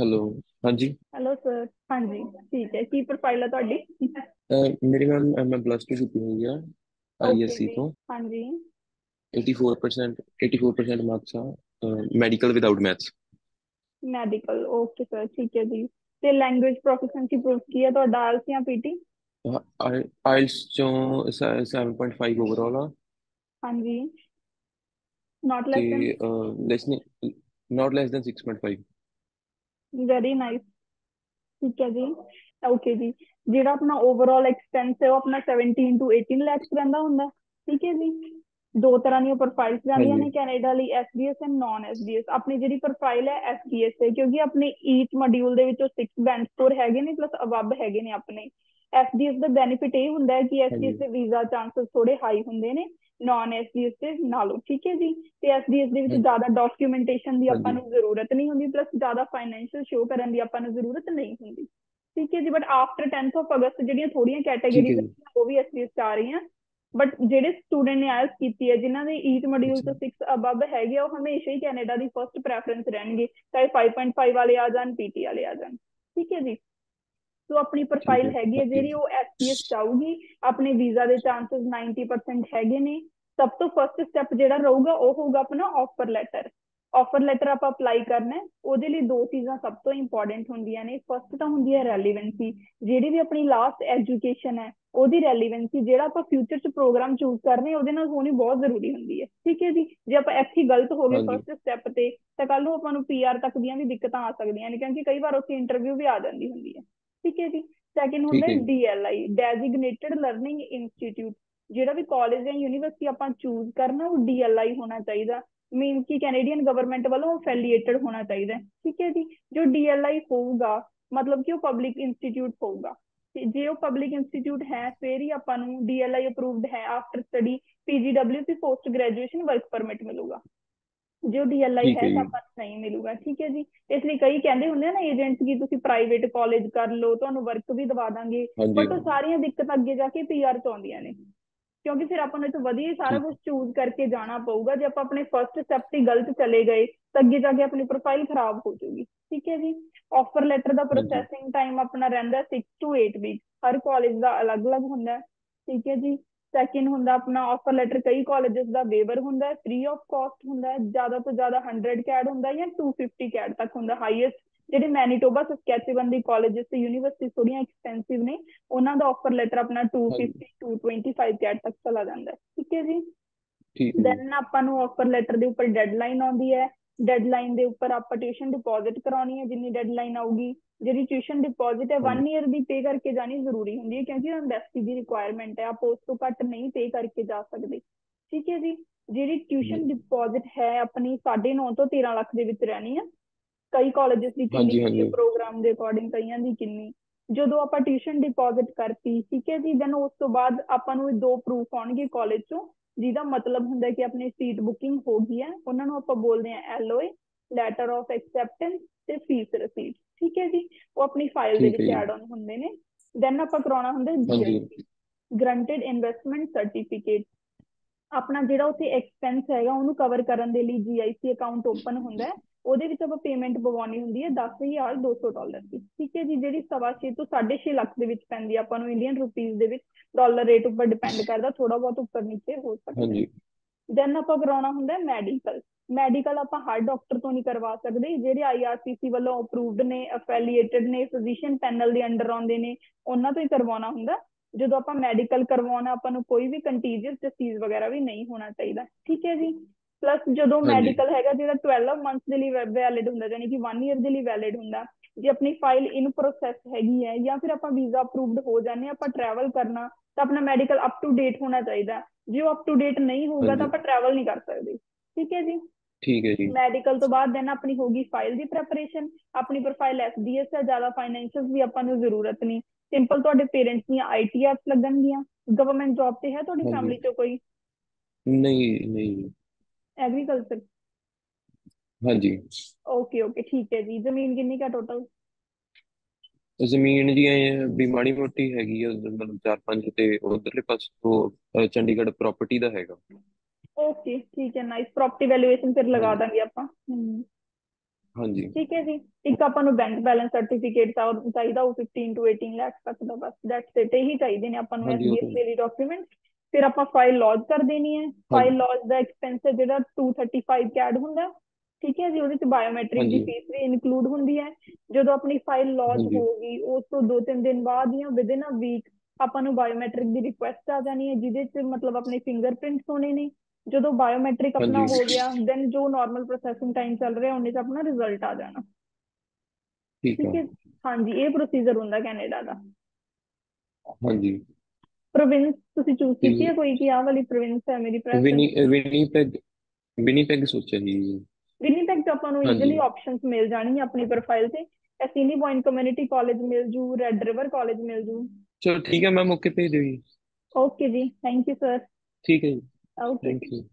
Hello ਹਾਂਜੀ। Hello sir ਹਾਂਜੀ ਠੀਕ ਹੈ। ਕੀ ਪ੍ਰੋਫਾਈਲ ਹੈ ਤੁਹਾਡੀ? ਮੇਰੀ ਮੈਮ ਮੈਂ ਪਲੱਸ ਟੂ ਕੀਤੀ ਹੋਈ ਆ ਆਈਐਸਸੀ ਤੋਂ। ਹਾਂਜੀ। 84% 84% ਮਾਰਕਸ ਆ medical without maths medical okay sir ਠੀਕ ਹੈ ਜੀ। ਤੇ ਲੈਂਗੁਏਜ ਪ੍ਰੋਫੀਸ਼ੀਐਂਸੀ ਪ੍ਰੂਫ ਕੀ ਹੈ ਤੁਹਾਡਾ ਆਇਲਸ ਜਾਂ ਪੀਟੀ ਆਇਲਸ ਚੋਂ 7.5 ਓਵਰਆਲ ਆ। ਹਾਂਜੀ। Not less than less not less than 6.5 very nice ਠੀਕ ਹੈ ਜੀ। ਓਕੇ ਜੀ। ਜਿਹੜਾ ਆਪਣਾ ਓਵਰਆਲ ਐਕਸਪੈਂਸ ਹੈ ਉਹ ਆਪਣਾ 17 ਟੂ 18 ਲੱਖ ਰਹਿੰਦਾ ਹੁੰਦਾ। ਠੀਕ ਹੈ ਜੀ। ਦੋ ਤਰ੍ਹਾਂ ਦੀਆਂ ਪ੍ਰੋਫਾਈਲਸ ਜਾਂਦੀਆਂ ਨੇ ਕੈਨੇਡਾ ਲਈ ਐਸਡੀਐਸ ਐਂਡ ਨਾਨ ਐਸਡੀਐਸ ਆਪਣੀ ਜਿਹੜੀ ਪ੍ਰੋਫਾਈਲ ਹੈ ਐਸਡੀਐਸ ਹੈ ਕਿਉਂਕਿ ਆਪਣੇ ਈਚ ਮੋਡਿਊਲ ਦੇ ਵਿੱਚੋਂ 6 ਬੈਂਡ ਸਕੋਰ ਹੈਗੇ ਨੇ ਪਲੱਸ ਅਬਵ ਹੈਗੇ ਨੇ ਆਪਣੇ। ਐਸਡੀਐਸ ਦਾ ਬੈਨੀਫਿਟ ਇਹ ਹੁੰਦਾ ਹੈ ਕਿ ਐਸਡੀਐਸ ਦੇ ਵੀਜ਼ਾ ਚਾਂਸਸ ਥੋੜੇ ਹਾਈ ਹੁੰਦੇ ਨੇ। ਨਾਨ ਐਸਡੀਐਸ ਦੇ ਨਾਲੋਂ ਠੀਕ ਹੈ ਜੀ? ਤੇ ਐਸਡੀਐਸ ਦੇ ਵਿੱਚ ਜ਼ਿਆਦਾ ਡਾਕੂਮੈਂਟੇਸ਼ਨ ਦੀ ਆਪਾਂ ਨੂੰ ਜ਼ਰੂਰਤ ਨਹੀਂ ਹੁੰਦੀ ਪਲੱਸ ਜ਼ਿਆਦਾ ਫਾਈਨੈਂਸ਼ੀਅਲ ਸ਼ੋ ਕਰਨ ਦੀ ਆਪਾਂ ਨੂੰ ਜ਼ਰੂਰਤ ਨਹੀਂ ਹੁੰਦੀ। ਠੀਕ ਹੈ ਜੀ? ਬਟ ਆਫਟਰ 10th ਆਫ ਅਗਸਤ ਜਿਹੜੀਆਂ ਥੋੜੀਆਂ ਕੈਟਾਗਰੀਜ਼ ਉਹ ਵੀ ਐਸਡੀਐਸ ਆ ਰਹੀਆਂ। ਬਟ ਜਿਹੜੇ ਸਟੂਡੈਂਟ ਨੇ ਆਇਲਸ ਕੀਤੀ ਹੈ ਜਿਨ੍ਹਾਂ ਦੇ ਈਚ ਮੋਡਿਊਲ ਤੋਂ ਅੱਛਾ। 6 ਅਬਵ ਹੈਗੇ ਉਹ ਹਮੇਸ਼ਾ ਹੀ ਕੈਨੇਡਾ ਦੀ ਫਰਸਟ ਪ੍ਰੈਫਰੈਂਸ ਰਹਿਣਗੇ। ਚਾਹੇ 5.5 ਵਾਲੇ ਆ ਜਾਣ ਪੀਟੀ ਵਾਲੇ ਆ ਜਾਣ। ਠੀਕ ਹੈ ਜੀ? ਸੋ ਆਪਣੀ ਪ੍ਰੋਫਾਈਲ ਹੈਗੀ ਹੈ ਜਿਹੜੀ ਉਹ ਐਸਪੀਐਸ ਚਾਹੂਗੀ ਆਪਣੇ ਵੀਜ਼ਾ ਦੇ ਚਾਂਸਸ 90% ਹੈਗੇ ਨੇ। ਸਭ ਤੋਂ ਫਰਸਟ ਸਟੈਪ ਜਿਹੜਾ ਰਹੂਗਾ ਉਹ ਹੋਊਗਾ ਆਪਣਾ ਆਫਰ ਲੈਟਰ ਆਫਰ ਲੈਟਰ ਆਪਾਂ ਅਪਲਾਈ ਕਰਨਾ ਹੈ। ਉਹਦੇ ਲਈ ਦੋ ਚੀਜ਼ਾਂ ਸਭ ਤੋਂ ਇੰਪੋਰਟੈਂਟ ਹੁੰਦੀਆਂ ਨੇ। ਫਰਸਟ ਤਾਂ ਹੁੰਦੀ ਹੈ ਰੈਲੀਵੈਂਸੀ ਜਿਹੜੀ ਵੀ ਆਪਣੀ ਲਾਸਟ ਐਜੂਕੇਸ਼ਨ ਹੈ ਉਹਦੀ ਰੈਲੀਵੈਂਸੀ ਜਿਹੜਾ ਆਪਾਂ ਫਿਊਚਰ 'ਚ ਪ੍ਰੋਗਰਾਮ ਚੂਜ਼ ਕਰਨੇ ਉਹਦੇ ਨਾਲ ਹੋਣੀ ਬਹੁਤ ਜ਼ਰੂਰੀ ਹੁੰਦੀ ਹੈ। ਠੀਕ ਹੈ ਜੀ? ਜੇ ਆਪਾਂ ਇੱਥੇ ਗਲਤ ਹੋ ਗਏ ਫਰਸਟ ਸਟੈਪ ਤੇ ਤਾਂ ਕੱਲ ਨੂੰ ਆਪਾਂ ਨੂੰ ਪੀਆਰ ਤੱਕ ਦੀਆਂ ਵੀ ਦਿੱਕਤਾਂ ਆ ਸਕਦੀਆਂ ਨੇ ਕਿਉਂਕਿ ਕਈ ਵਾਰ ਉੱਥੇ ਇੰਟਰਵਿਊ ਵੀ ਆ ਜਾਂਦੀ ਹੁੰਦੀ ਹੈ। ਠੀਕ ਹੈ ਜੀ? ਸੈਕਿੰਡ ਹੁੰਦਾ ਡੀਐਲਆਈ ਡੈਜ਼ਿਗਨੇਟਡ ਲਰਨਿੰਗ ਇੰਸਟੀਚਿਊਟ ਜਿਹੜਾ ਵੀ ਕਾਲਜ ਜਾਂ ਯੂਨੀਵਰਸਿਟੀ ਆਪਾਂ ਚੂਜ਼ ਕਰਨਾ ਉਹ ਡੀਐਲਆਈ ਹੋਣਾ ਚਾਹੀਦਾ। ਮੀਨ ਕਿ ਕੈਨੇਡੀਅਨ ਗਵਰਨਮੈਂਟ ਵੱਲੋਂ ਅਫੀਲੀਏਟਡ ਹੋਣਾ ਚਾਹੀਦਾ ਠੀਕ ਹੈ ਜੀ? ਜੋ ਡੀਐਲਆਈ ਹੋਊਗਾ ਮਤਲਬ ਕਿ ਉਹ ਪਬਲਿਕ ਇੰਸਟੀਚਿਊਟ ਹੋਊਗਾ। ਤੇ ਜੇ ਉਹ ਪਬਲਿਕ ਇੰਸਟੀਚਿਊਟ ਹੈ ਫਿਰ ਹੀ ਆਪਾਂ ਨੂੰ ਡੀਐਲਆਈ ਅਪਰੂਵਡ ਹੈ। ਆਫਟਰ ਸਟੱਡੀ ਪੀਜੀਡਬਲਿਊ ਤੇ ਪੋਸਟ ਗ੍ਰੈਜੂਏਸ਼ਨ ਵਰਕ ਪਰਮਿਟ ਮਿਲੂਗਾ। ਜੋ ਡੀਐਲਆਈ ਹੈ ਤਾਂ ਆਪਾਂ ਨੂੰ ਨਹੀਂ ਮਿਲੂਗਾ ਠੀਕ ਹੈ ਜੀ। ਇਸ ਲਈ ਕਈ ਕਹਿੰਦੇ ਹੁੰਦੇ ਆ ਨਾ ਏਜੰਟਸ ਕਿ ਤੁਸੀਂ ਪ੍ਰਾਈਵੇਟ ਕਾਲਜ ਕਰ ਲਓ ਤੁਹਾਨੂੰ ਵਰਕ ਵੀ ਦਵਾ ਦਾਂਗੇ। ਬਟ ਉਹ ਸਾਰੀਆਂ ਦਿੱਕਤਾਂ ਅੱਗੇ ਜਾ ਕੇ ਪੀਆਰ ਚ ਆਉਂਦੀਆਂ ਨੇ। ਕਿਉਂਕਿ ਫਿਰ ਆਪਾਂ ਨੂੰ ਤੋਂ ਵਧੀਆ ਸਾਰਾ ਕੁਝ ਚੂਜ਼ ਕਰਕੇ ਜਾਣਾ ਪਊਗਾ। ਜੇ ਆਪਾਂ ਆਪਣੇ ਫਰਸਟ ਸਟੈਪ ਤੇ ਗਲਤ ਚਲੇ ਗਏ ਤਾਂ ਅੱਗੇ ਜਾ ਕੇ ਆਪਣੀ ਪ੍ਰੋਫਾਈਲ ਖਰਾਬ ਹੋ ਜਾਊਗੀ। ਠੀਕ ਹੈ ਜੀ? ਆਫਰ ਲੈਟਰ ਦਾ ਪ੍ਰੋਸੈਸਿੰਗ ਟਾਈਮ ਆਪਣਾ ਰਹਿੰਦਾ 6 ਟੂ 8 ਵੀਕ ਹਰ ਕਾਲਜ ਦਾ ਅਲੱਗ-ਅਲੱਗ ਹੁੰਦਾ। ਠੀਕ ਹੈ ਜੀ? ਸੈਕਿੰਡ ਹੁੰਦਾ ਆਪਣਾ ਆਫਰ ਲੈਟਰ ਕਈ ਕਾਲਜਸ ਦਾ ਵੇਵਰ ਹੁੰਦਾ ਹੈ ਫ੍ਰੀ ਆਫ ਕਾਸਟ ਹੁੰਦਾ ਹੈ ਜ਼ਿਆਦਾ ਤੋਂ ਜ਼ਿਆਦਾ 100 ਕੈਡ ਹੁੰਦਾ ਜਾਂ 250 ਕੈਡ ਤੱਕ ਹੁੰਦਾ ਹਾਈਐਸਟ ਜਿਹੜੇ ਮੈਨੀਟੋਬਾ ਸਸਕੈਚੇਵਨ ਦੀ ਕਾਲਜਸ ਤੇ ਯੂਨੀਵਰਸਿਟੀ ਥੋੜੀਆਂ ਐਕਸਪੈਂਸਿਵ ਨੇ ਉਹਨਾਂ ਦਾ ਆਫਰ ਲੈਟਰ ਆਪਣਾ 250 ਹਾਂਜੀ। 225 ਕੈਡ ਤੱਕ ਚਲਾ ਜਾਂਦਾ ਹੈ। ਠੀਕ ਹੈ ਜੀ? ਠੀਕ ਦੈਨ ਆਪਾਂ ਨੂੰ ਆਫਰ ਲੈਟਰ ਦੇ ਉੱਪਰ ਡੈਡਲਾਈਨ ਆਉਂਦੀ ਹੈ। ਡੈਡਲਾਈਨ ਦੇ ਉੱਪਰ ਆਪਾਂ ਟਿਊਸ਼ਨ ਡਿਪੋਜ਼ਿਟ ਕਰਾਉਣੀ ਹੈ ਜਿੰਨੀ ਡੈਡਲਾਈਨ ਆਊਗੀ। ਜਿਹੜੀ ਟਿਊਸ਼ਨ ਡਿਪੋਜ਼ਿਟ ਹੈ 1 ਹਾਂਜੀ ਈਅਰ ਦੀ ਪੇ ਕਰਕੇ ਜਾਣੀ ਜ਼ਰੂਰੀ ਹੁੰਦੀ ਹੈ ਕਿਉਂਕਿ ਐਮਬੈਸੀ ਦੀ ਰਿਕੁਆਇਰਮੈਂਟ ਹੈ। ਆਪ ਉਸ ਤੋਂ ਘੱਟ ਨਹੀਂ ਪੇ ਕਰਕੇ ਜਾ ਸਕਦੇ। ਠੀਕ ਹੈ ਜੀ? ਜਿਹੜੀ ਟਿਊਸ਼ਨ ਡਿਪੋਜ਼ਿਟ ਹੈ ਆਪਣੀ 9.5 ਤੋਂ 13 ਲੱਖ ਦੇ ਵਿੱਚ ਰਹਿਣੀ ਹੈ। ਕਈ ਕਾਲਜਸ ਦੀ ਕਿੰਨੀ ਪ੍ਰੋਗਰਾਮ ਦੇ ਅਕੋਰਡਿੰਗ ਕਈਆਂ ਦੀ ਕਿੰਨੀ। ਜਦੋਂ ਆਪਾਂ ਟਿਊਸ਼ਨ ਡਿਪੋਜ਼ਿਟ ਕਰਤੀ ਠੀਕ ਹੈ ਜੀ? ਦੈਨ ਉਸ ਤੋਂ ਬਾਅਦ ਆਪਾਂ ਨੂੰ ਦੋ ਪ੍ਰੂਫ ਆਉਣਗੇ ਕਾਲਜ ਚੋਂ ਜਿਹਦਾ ਮਤਲਬ ਹੁੰਦਾ ਕਿ ਆਪਣੀ ਸੀਟ ਬੁਕਿੰਗ ਹੋ ਗਈ ਹੈ। ਉਹਨਾਂ ਨੂੰ ਆਪਾਂ ਬੋਲਦੇ ਆ ਐਲਓਏ ਲੈਟਰ ਆਫ ਐਕਸੈਪਟੈਂਸ ਤੇ ਫੀਸ ਰਸੀਟ ਠੀਕ ਹੈ ਜੀ? ਉਹ ਆਪਣੀ ਫਾਈਲ ਦੇ ਵਿੱਚ ਐਡ ਆਨ ਹੁੰਦੇ ਨੇ। ਦੈਨ ਆਪਾਂ ਕਰਾਉਣਾ ਹੁੰਦਾ ਜੀਆਈਸੀ ਗਰੰਟਡ ਇਨਵੈਸਟਮੈਂਟ ਸਰਟੀਫਿਕੇਟ ਆਪਣਾ ਜਿਹੜਾ ਉੱਥੇ ਐਕਸਪੈਂਸ ਹੈਗਾ ਉਹਨੂੰ ਕਵਰ ਕਰਨ ਦੇ ਲਈ ਜੀਆਈਸੀ ਅਕਾਊਂਟ ਓਪਨ ਹੁੰਦਾ ਹੈ। ਉਹਦੇ ਵਿੱਚ ਆਪਾਂ ਪੇਮੈਂਟ ਪਵਾਉਣੀ ਹੁੰਦੀ ਹੈ 10200 ਡਾਲਰ ਦੀ ਠੀਕ ਹੈ ਜੀ ਜਿਹੜੀ ਸਵਾ ਛੇ ਤੋਂ 6.5 ਲੱਖ ਦੇ ਵਿੱਚ ਪੈਂਦੀ ਹੈ ਆਪਾਂ ਨੂੰ ਇੰਡੀਅਨ ਰੁਪੀਸ ਦੇ ਵਿੱਚ ਡਾਲਰ ਰੇਟ ਉੱਪਰ ਡਿਪੈਂਡ ਕਰਦਾ ਥੋੜਾ ਬਹੁਤ ਉੱਪਰ ਨੀਚੇ ਹੋ ਸਕਦਾ। ਹਾਂਜੀ। ਦੈਨ ਆਪਾਂ ਕਰਾਉਣਾ ਹੁੰਦਾ ਮੈਡੀਕਲ ਮੈਡੀਕਲ ਆਪਾਂ ਹਰ ਡਾਕਟਰ ਤੋਂ ਨਹੀਂ ਕਰਵਾ ਸਕਦੇ ਜਿਹੜੇ ਆਈਆਰਸੀਸੀ ਵੱਲੋਂ ਅਪਰੂਵਡ ਨੇ ਅਫੀਲੀਏਟਡ ਨੇ ਫਿਜ਼ੀਸ਼ੀਅਨ ਪੈਨਲ ਦੇ ਅੰਡਰ ਆਉਂਦੇ ਨੇ ਉਹਨਾਂ ਤੋਂ ਹੀ ਕਰਵਾਉਣਾ ਹੁੰਦਾ। ਜਦੋਂ ਆਪਾਂ ਮੈਡੀਕਲ ਕਰਵਾਉਣਾ ਆਪਾਂ ਨੂੰ ਕੋਈ ਵੀ ਕੰਟੀਜੀਅਸ ਡਿਸੀਜ਼ ਵਗੈਰਾ ਵੀ ਨਹੀਂ ਹੋਣਾ ਚਾਹੀਦਾ ਠੀਕ ਹੈ ਜੀ। ਪਲੱਸ ਜਦੋਂ ਮੈਡੀਕਲ ਹੈਗਾ ਜਿਹੜਾ 12 ਮੰਥਸ ਦੇ ਲਈ ਵੈਲਿਡ ਹੁੰਦਾ ਯਾਨੀ ਕਿ 1 ਇਅਰ ਦੇ ਲਈ ਵੈਲਿਡ ਹੁੰਦਾ ਜੇ ਆਪਣੀ ਫਾਈਲ ਇਨ ਪ੍ਰੋਸੈਸ ਹੈਗੀ ਹੈ ਜਾਂ ਫਿਰ ਆਪਾਂ ਵੀਜ਼ਾ ਅਪਰੂਵਡ ਹੋ ਜਾਂਦੇ ਆਪਾਂ ਟਰੈਵਲ ਕਰਨਾ ਤਾਂ ਆਪਣਾ ਮੈਡੀਕਲ ਅਪ ਟੂ ਡੇਟ ਹੋਣਾ ਚਾਹੀਦਾ। ਜੇ ਉਹ ਅਪ ਟੂ ਡੇਟ ਨਹੀਂ ਹੋਊਗਾ ਤਾਂ ਆਪਾਂ ਟਰੈਵਲ ਨਹੀਂ ਕਰ ਸਕਦੇ। ਠੀਕ ਹੈ ਜੀ? ਠੀਕ ਹੈ ਜੀ। ਮੈਡੀਕਲ ਤੋਂ ਬਾਅਦ ਦੈਨ ਆਪਣੀ ਹੋਗੀ ਫਾਈਲ ਦੀ ਪ੍ਰੈਪਰੇਸ਼ਨ ਆਪਣੀ ਪ੍ਰੋਫਾਈਲ ਐਸਡੀਐਸ ਹੈ ਜ਼ਿਆਦਾ ਫਾਈਨੈਂਸ਼ੀਅਲ ਵੀ ਆਪਾਂ ਨੂੰ ਜ਼ਰੂਰਤ ਨਹੀਂ। ਸਿੰਪਲ ਤੁਹਾਡੇ ਪੇਰੈਂਟਸ ਦੀਆਂ ਆਈਟੀਆਰਸ ਲੱਗਣਗੀਆਂ। ਗਵਰਨਮੈਂਟ ਜੌਬ ਤੇ ਹੈ ਤੁਹਾਡੀ ਫੈਮਿਲੀ ਚੋਂ ਕੋਈ? ਨਹੀਂ ਨਹੀਂ। ਐਗਰੀਕਲਚਰ। ਹਾਂਜੀ। ਓਕੇ ਓਕੇ ਠੀਕ ਹੈ ਜੀ। ਜ਼ਮੀਨ ਕਿੰਨੀ ਕਾ ਟੋਟਲ ਜ਼ਮੀਨ ਜੀ ਐ ਵੀ ਮਾੜੀ ਮੋਟੀ ਹੈਗੀ ਆ ਉੱਧਰ ਮਤਲਬ ਚਾਰ ਪੰਜ ਤੇ ਉਧਰਲੇ ਪਾਸੇ ਤੋਂ ਚੰਡੀਗੜ੍ਹ ਪ੍ਰਾਪਰਟੀ ਦਾ ਹੈਗਾ। ਓਕੇ ਠੀਕ ਹੈ ਨਾਈਸ ਪ੍ਰੋਪਰਟੀ ਵੈਲੂਏਸ਼ਨ ਫਿਰ ਲਗਾ ਦਾਂਗੇ ਆਪਾਂ। ਹਮ ਹਾਂਜੀ। ਠੀਕ ਹੈ ਜੀ। ਇੱਕ ਆਪਾਂ ਨੂੰ ਬੈਂਕ ਬੈਲੈਂਸ ਸਰਟੀਫਿਕੇਟ ਚਾਹੀਦਾ ਉਹ 15 ਟੂ 18 ਲੱਖ ਤੱਕ ਦਾ ਬਸ ਦੈਟਸ ਇਟ ਇਹੀ ਚਾਹੀਦੇ ਨੇ ਆਪਾਂ ਨੂੰ ਐਸਬੀਐਸ ਤਾਂ ਦੇ ਡਾਕੂਮੈਂਟ ਫਿਰ ਆਪਾਂ ਫਾਈਲ ਲੌਜ ਕਰ ਦੇਣੀ ਹੈ। ਫਾਈਲ ਲੌਜ ਦਾ ਐਕਸਪੈਂਸ ਹੈ ਜਿਹੜਾ 235 ਕੈਡ ਹੁੰਦਾ ਠੀਕ ਹੈ ਜੀ ਉਹਦੇ ਚ ਬਾਇਓਮੈਟ੍ਰਿਕ ਦੀ ਫੀਸ ਵੀ ਇਨਕਲੂਡ ਹੁੰਦੀ ਹੈ। ਜਦੋਂ ਆਪਣੀ ਫਾਈਲ ਲੌਜ ਹਾਂਜੀ। ਹੋ ਗਈ ਉਸ ਤੋਂ ਦੋ ਤਿੰਨ ਦਿਨ ਬਾਅਦ ਜਾਂ ਵਿਦਿਨ ਅ ਵੀਕ ਆਪਾਂ ਨੂੰ ਬਾਇਓਮੈਟ੍ਰਿਕ ਦੀ ਰਿਕੁਐਸਟ ਆ ਜਾਣੀ ਹੈ ਜਿਹਦੇ ਚ ਮਤਲਬ ਆਪਣੇ ਫਿੰਗਰਪ੍ਰਿੰਟਸ ਹੋਣੇ ਨੇ। ਜਦੋਂ ਬਾਇਓਮੈਟ੍ਰਿਕ ਆਪਣਾ ਹੋ ਗਿਆ ਦੈਨ ਜੋ ਨਾਰਮਲ ਪ੍ਰੋਸੈਸਿੰਗ ਟਾਈਮ ਚੱਲ ਰਿਹਾ ਉਹਨੇ ਚ ਆਪਣਾ ਰਿਜ਼ਲਟ ਆ ਜਾਣਾ। ਠੀਕ ਹੈ? ਹਾਂਜੀ ਇਹ ਪ੍ਰੋਸੀਜਰ ਹੁੰਦਾ ਕੈਨੇਡਾ ਦਾ। ਹਾਂਜੀ। ਪ੍ਰੋਵਿੰਸ ਤੁਸੀਂ ਚੂਜ਼ ਤੇ ਕੀਤੀ ਹੈ ਕੋਈ ਕਿ ਆਹ ਵਾਲੀ ਪ੍ਰੋਵਿੰਸ ਹੈ ਮੇਰੀ ਪ੍ਰੈਫਰੈਂਸ ਵਿਨੀਪੈਗ ਵਿਨੀਪੈਗ ਸੋਚਿਆ ਜੀ ਵਿਨੀਪੈਗ ਚ ਆਪਾਂ ਨੂੰ ਈਜ਼ੀਲੀ ਆਪਸ਼ਨਸ ਮਿਲ ਜਾਣਗੀਆਂ ਆਪਣੀ ਪ੍ਰੋਫਾਈਲ ਤੇ। ਐਸੀਨੀ ਪੁਆਇੰਟ ਕਮਿਊਨਿਟੀ ਕਾਲਜ ਮਿਲ ਜੂ ਰੈੱਡ ਰਿਵਰ ਕਾਲਜ ਮਿਲ ਜੂ। ਚਲੋ ਠੀਕ ਹੈ ਮੈਮ ਓਕੇ ਭੇਜ ਦਿਓ ਜੀ। ਓਕੇ ਜੀ ਥੈਂਕ ਯੂ ਸਰ ਠੀਕ ਹੈ ਜੀ। Okay thank you